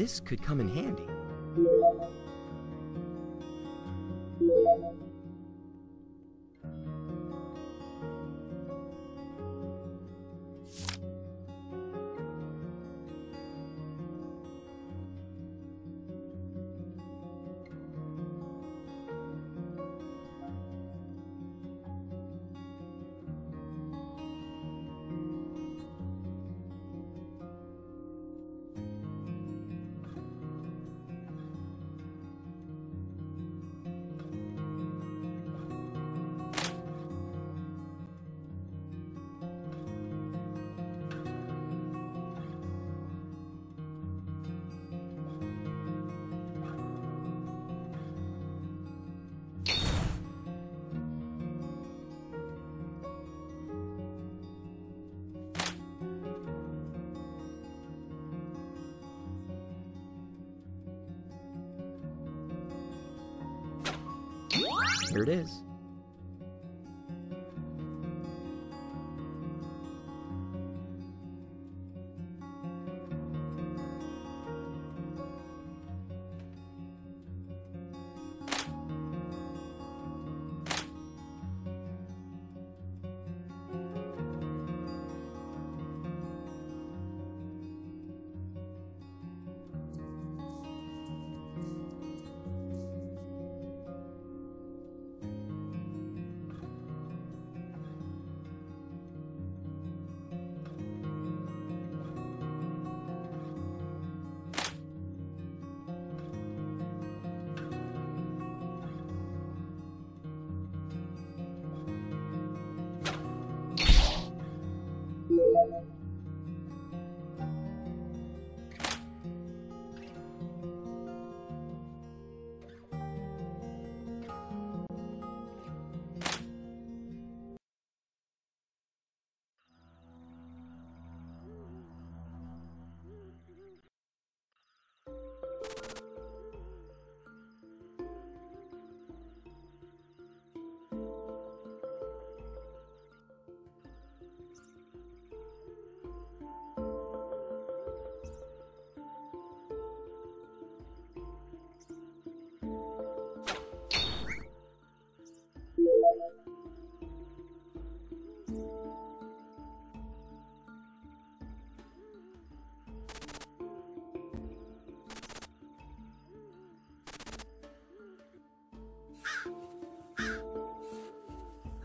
This could come in handy. Here it is.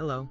Hello.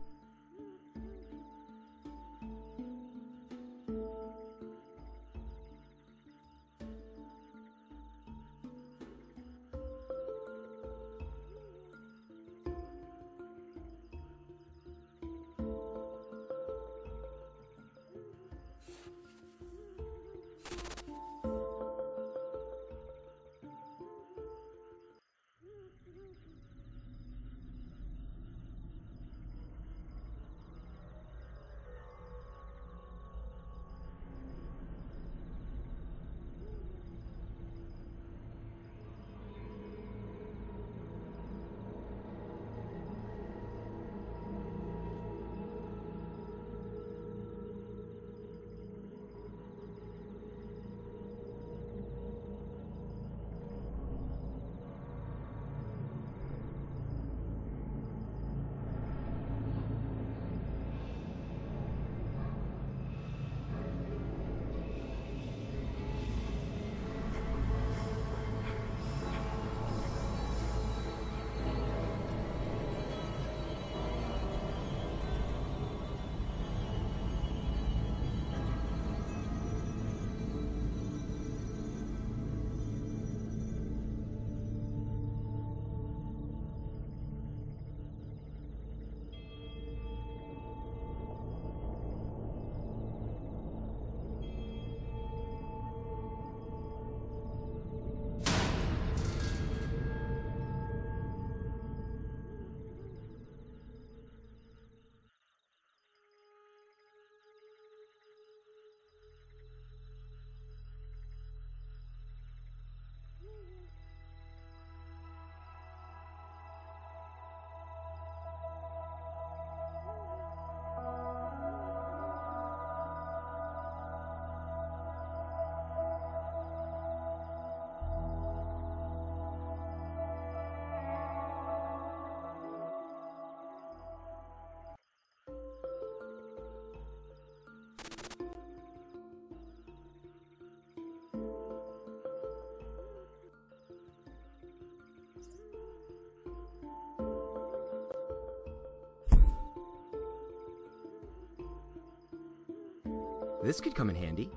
This could come in handy.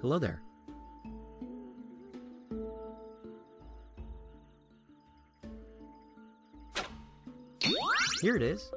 Hello there. Here it is.